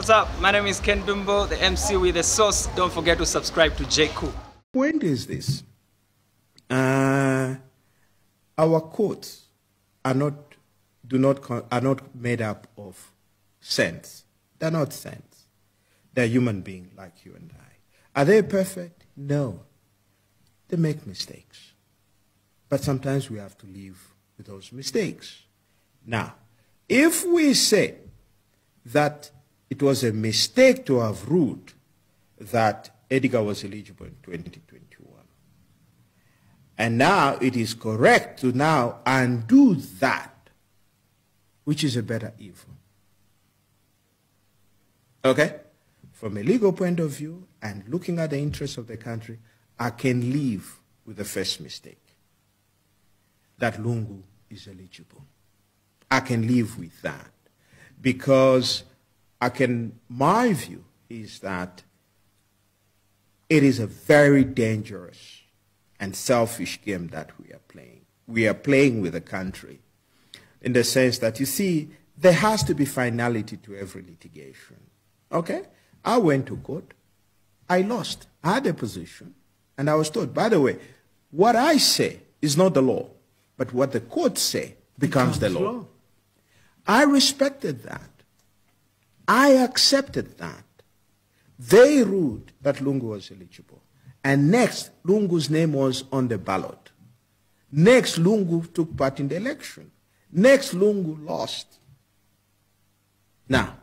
What's up? My name is Ken Dumbo, the MC with the sauce. Don't forget to subscribe to J. When is this. Uh, our courts are not, do not, are not made up of saints. They're not saints. They're human beings like you and I. Are they perfect? No. They make mistakes. But sometimes we have to live with those mistakes. Now, if we say that it was a mistake to have ruled that Edgar was eligible in 2021, and now it is correct to now undo that, which is a better evil. Okay? From a legal point of view and looking at the interests of the country, I can live with the first mistake that Lungu is eligible. I can live with that because I can, my view is that it is a very dangerous and selfish game that we are playing. We are playing with the country in the sense that, you see, there has to be finality to every litigation. Okay? I went to court. I lost. I had a position. And I was told, by the way, what I say is not the law, but what the courts say becomes, becomes the law. law. I respected that. I accepted that. They ruled that Lungu was eligible. And next, Lungu's name was on the ballot. Next, Lungu took part in the election. Next, Lungu lost. Now,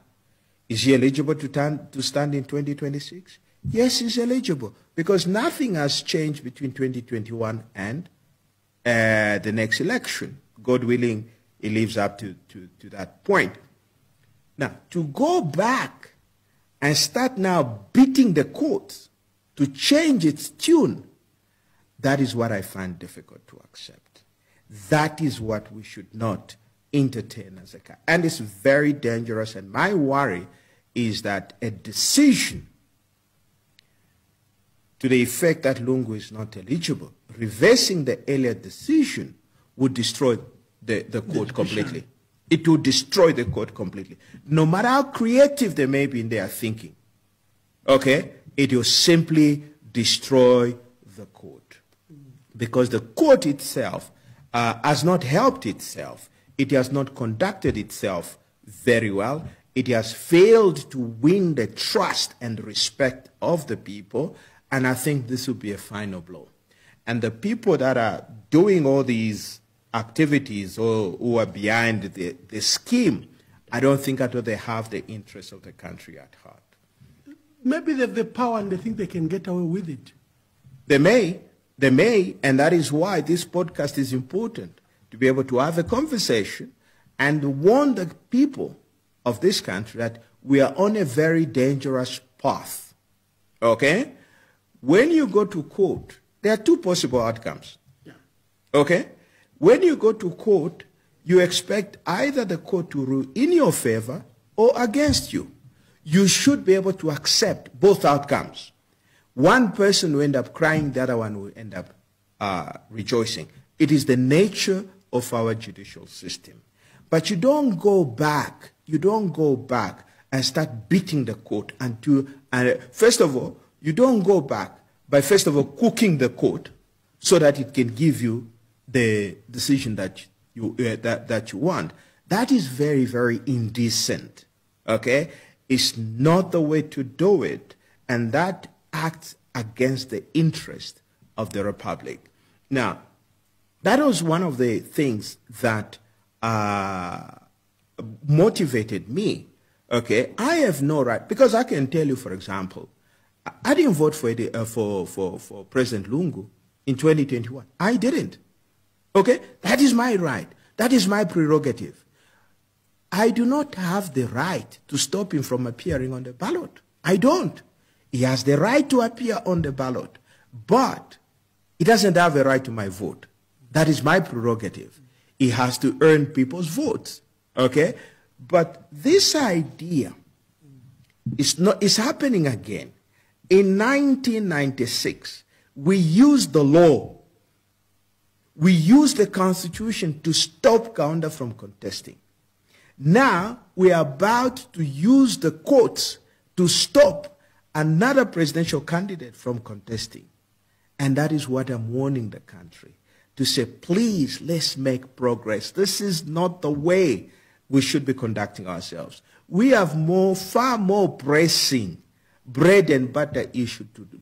is he eligible to, turn, to stand in 2026? Yes, he's eligible because nothing has changed between 2021 and uh, the next election. God willing, he lives up to, to, to that point. Now, to go back and start now beating the court to change its tune, that is what I find difficult to accept. That is what we should not entertain as a country. And it's very dangerous. And my worry is that a decision to the effect that Lungu is not eligible, reversing the earlier decision would destroy the, the court completely. It will destroy the court completely. No matter how creative they may be in their thinking, okay, it will simply destroy the court. Because the court itself uh, has not helped itself. It has not conducted itself very well. It has failed to win the trust and respect of the people. And I think this will be a final blow. And the people that are doing all these activities or who are behind the, the scheme, I don't think at all they have the interests of the country at heart. Maybe they have the power and they think they can get away with it. They may, they may, and that is why this podcast is important to be able to have a conversation and warn the people of this country that we are on a very dangerous path. Okay? When you go to court, there are two possible outcomes. Yeah. Okay? When you go to court, you expect either the court to rule in your favor or against you. You should be able to accept both outcomes. One person will end up crying, the other one will end up uh, rejoicing. It is the nature of our judicial system. But you don't go back, you don't go back and start beating the court until, uh, first of all, you don't go back by first of all cooking the court so that it can give you the decision that you, uh, that, that you want. That is very, very indecent. Okay? It's not the way to do it. And that acts against the interest of the Republic. Now, that was one of the things that uh, motivated me. Okay? I have no right, because I can tell you, for example, I didn't vote for, uh, for, for, for President Lungu in 2021. I didn't. Okay? That is my right. That is my prerogative. I do not have the right to stop him from appearing on the ballot. I don't. He has the right to appear on the ballot, but he doesn't have a right to my vote. That is my prerogative. He has to earn people's votes. Okay? But this idea is, not, is happening again. In 1996, we used the law we used the Constitution to stop Kaunda from contesting. Now we are about to use the courts to stop another presidential candidate from contesting. And that is what I'm warning the country to say, please, let's make progress. This is not the way we should be conducting ourselves. We have more, far more pressing bread and butter issue to do.